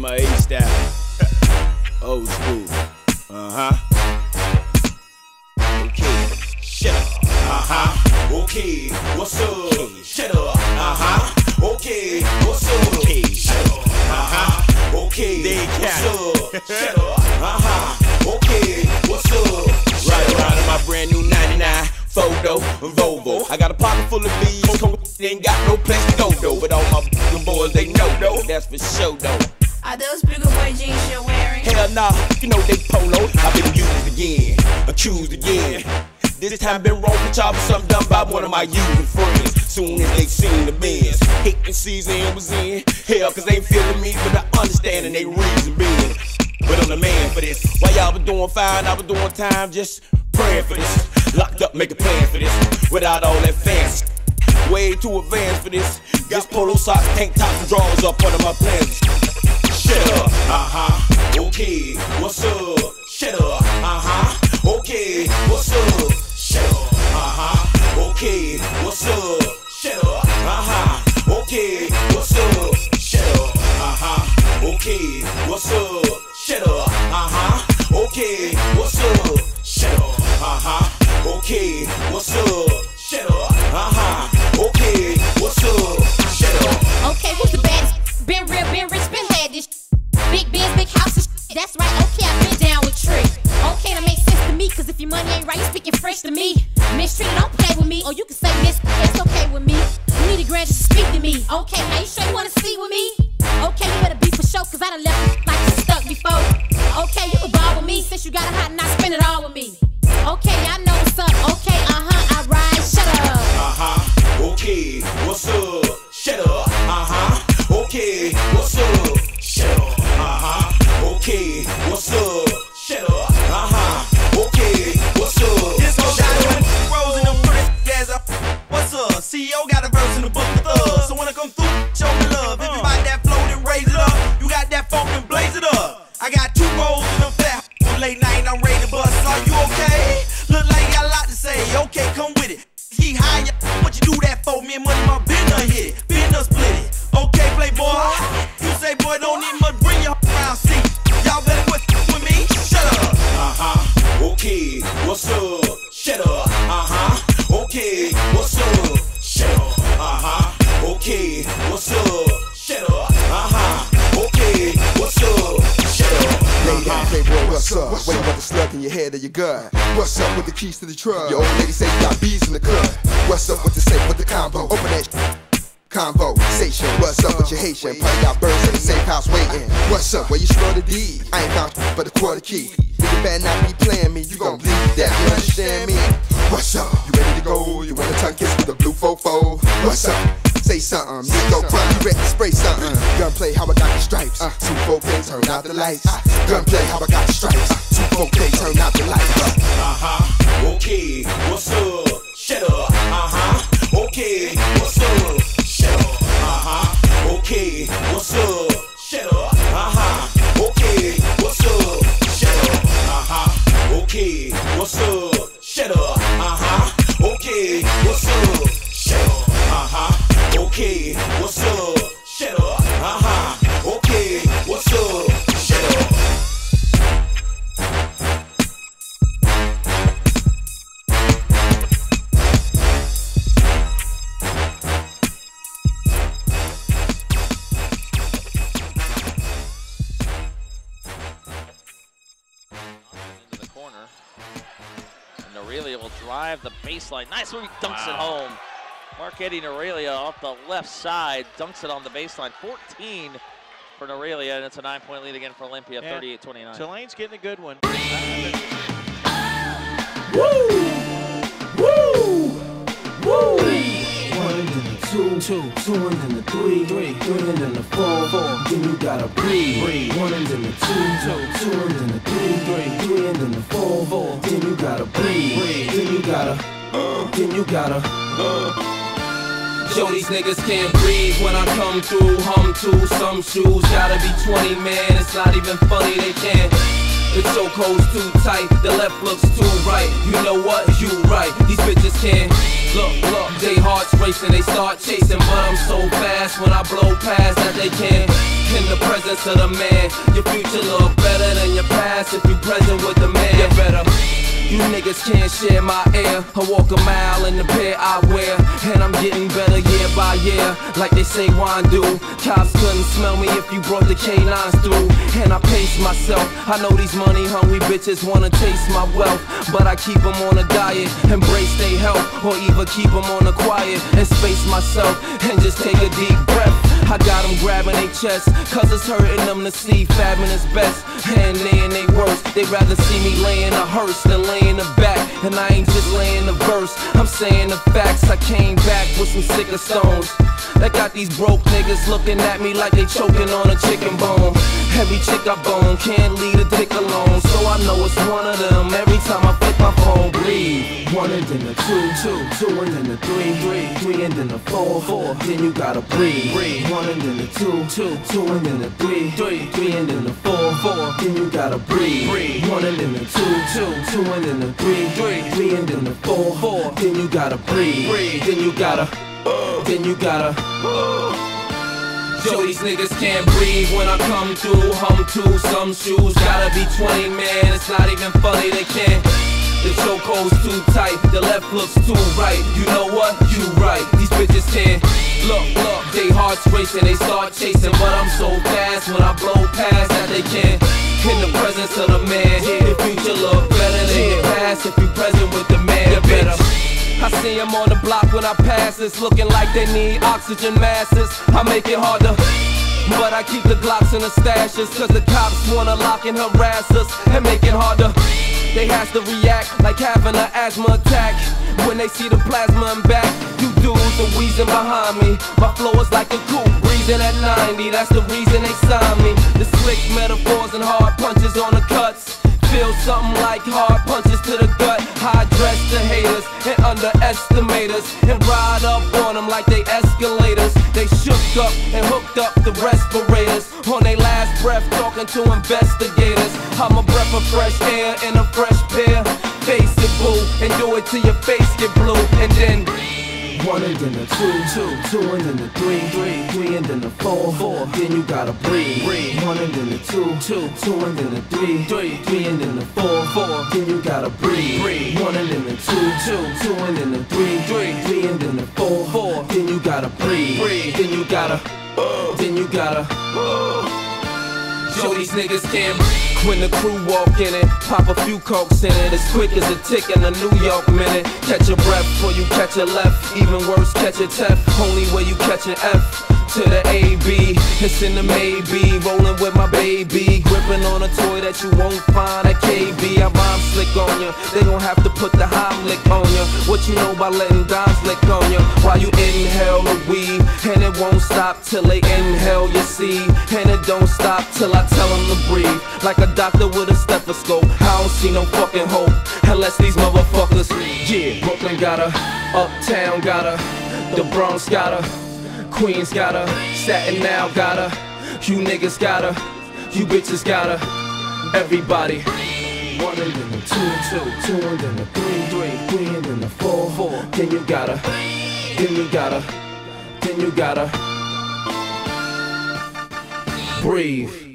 MIA style. Old school. Uh-huh. Okay. Shut up. Uh-huh. Okay. What's up? Shut up. Uh-huh. Okay. What's up? Okay. Shut up. Uh-huh. Okay. They What's up? Shut up. Uh-huh. Okay. What's up? Right around in my brand new 99 photo Volvo. I got a pocket full of bees. Ain't got no place to go though. But all my boys they know though. That's for sure though. Are those bigger boy jeans you're wearing? Hell nah, you know they polo. I've been used again, accused again. This time been wrong with y'all something done by one of my using friends. Soon as they seen the bands, hating season was in. Hell, cause they feeling me, but I understand and they reason being. But I'm the man for this. While y'all was doing fine, I was doing time, just praying for this. Locked up, make a plan for this. Without all that fancy. Way too advanced for this. Got polo socks, tank tops, and drawers up under my plans. Shut up, uh huh. Okay, what's up? Shut up, uh huh. Okay, what's up? Shut up, uh huh. Okay, what's up? Shut up, uh huh. Okay, what's up? Shut up, uh huh. Okay, what's up? Cause I done left like you stuck before. Okay, you can ball with me since you got a hot I spend it all with me. Okay, I know what's up. Okay, uh huh, I ride, shut up. Uh huh. Okay, what's up? Shut up. Uh huh. Okay, what's up? Shut up. Uh huh. Okay, I'm ready to bust. Are you okay? Look like you got a lot to say. Okay, come with it. He high, what you do that for? Me and money, my business hit it. Business split it. Okay, playboy. You say, boy, don't need much, bring your around seat. Y'all better quit with me. Shut up. Uh huh. Okay, what's up? Shut up. Your head or your gut? What's up with the keys to the truck? Your old lady say you got bees in the club. What's up with the safe with the combo? Open that combo. conversation. What's up with your Haitian? Probably got birds in the safe house waiting. What's up? Where you store the D? I ain't found for the quarter key. You better not be playing me. You gon' bleed that. You understand me? What's up? You ready to go? You want a tongue kiss with a blue fofo? What's up? Say something, crumb, you ready spray something. Gunplay, how I got the stripes. Uh, two, four, K, turn out the lights. Gunplay, how I got the stripes. Uh, two, four, K, turn out the lights. Uh, Uh huh. Okay, what's up? Shut up. Uh huh. Okay, what's up? Shut up. Uh huh. Okay, And Norelia will drive the baseline. Nice move, he dunks it home. Marc-Eddy Norelia off the left side, dunks it on the baseline. 14 for Norelia, and it's a nine-point lead again for Olympia, Yeah. 38-29. Tulane's getting a good one. One two, two, and then the three, three, three and then the four, four. Then you gotta breathe, breathe. One and then the two, two, two and then the three, three, three and then the four, four. Then you gotta breathe, breathe. Then you gotta, uh, then you gotta, uh. Yo, these niggas can't breathe when I come through. Hum to some shoes, gotta be 20, man. It's not even funny, they can't. The chokehold's too tight, the left looks too right. You know what? You right. These bitches can't Look, look, they hearts racing, they start chasing, but I'm so fast when I blow past that they can't. The presence of the man, your future look better than your past if you present with the man. You better. You niggas can't share my air. I walk a mile in the pair I wear. And I'm getting better year by year. Like they say wine do. Cops couldn't smell me if you brought the canines through. And I pace myself. I know these money hungry bitches wanna taste my wealth. But I keep them on a diet. Embrace their health. Or even keep them on the quiet. And space myself. And just take a deep breath. I got them grabbing their chest, cause it's hurting them to see fabbing is best. And they and they worst, they rather see me laying a hearse than laying a back. And I ain't just laying a verse, I'm saying the facts. I came back with some sicker stones. That got these broke niggas looking at me like they choking on a chicken bone. Every chick I bone can't leave a dick alone, so I know it's one of them. Every time I my phone, breathe. One and then the two, two, two and then the three, three, three and then the four, four. Then you gotta breathe, breathe. One and then the two, two, two and then the three, three, three and then the four, four. Then you gotta breathe, breathe. One and then the two, two, two and then the three, three, three and then the four, four. Then you gotta breathe, breathe. Then you gotta, then you gotta. Yo, these niggas can't breathe when I come through. Hum to some shoes, gotta be 20, man. It's not even funny, they can't. The chokehold's too tight, the left looks too right. You know what? You right. These bitches can't look, look. They hearts racing, they start chasing, but I'm so fast when I blow past that they can't. In the presence of the man, the future look better than the past if you present with the man. You better. I see them on the block when I pass this, looking like they need oxygen masses. I make it hard to. But I keep the Glocks in the stashes, cause the cops wanna lock and harass us and make it harder. They has to react like having an asthma attack when they see the plasma and back. You dudes are wheezing behind me. My flow is like a coupe, breezing at 90. That's the reason they signed me. The slick metaphors and hard punches on the cuts. Feel something like hard punches to the gut. High dress the haters and underestimate us. And ride up on them like they escalators. They shook up and hooked to investigators. I'm a breath of fresh air in a fresh pair. Face it, boo, and do it till your face get blue. And then. One and then the two, two, two and then the three, three, three and then the four, four. Then you gotta breathe, breathe. One and then the two, two, two and then the three, three, three and then the four, four. Then you gotta breathe, breathe. One and then the two, two, two and then the three, three, three and then the four, four. Then you gotta breathe, breathe. Then you gotta, uh. then you gotta. Uh. Yo, these niggas can't when the crew walk in it. Pop a few cokes in it, as quick as a tick in a New York minute. Catch your breath before you catch a left. Even worse, catch a F. Only way you catch an F to the AB. It's in the maybe, rolling with my baby. Gripping on a toy that you won't find at KB. I rhyme slick on ya. They gon' have to put the Heimlich on ya. What you know about letting dimes lick on ya? While you inhale won't stop till they inhale your seed. And it don't stop till I tell them to breathe. Like a doctor with a stethoscope. I don't see no fucking hope unless these motherfuckers. Yeah, Brooklyn got her, Uptown got her, the Bronx got her. Queens got her, Staten now got her, you niggas got her, you bitches got her, everybody. One and then the two, two, two and then the three, three, three and then the four, four. Then you gotta, then you gotta, then you gotta breathe.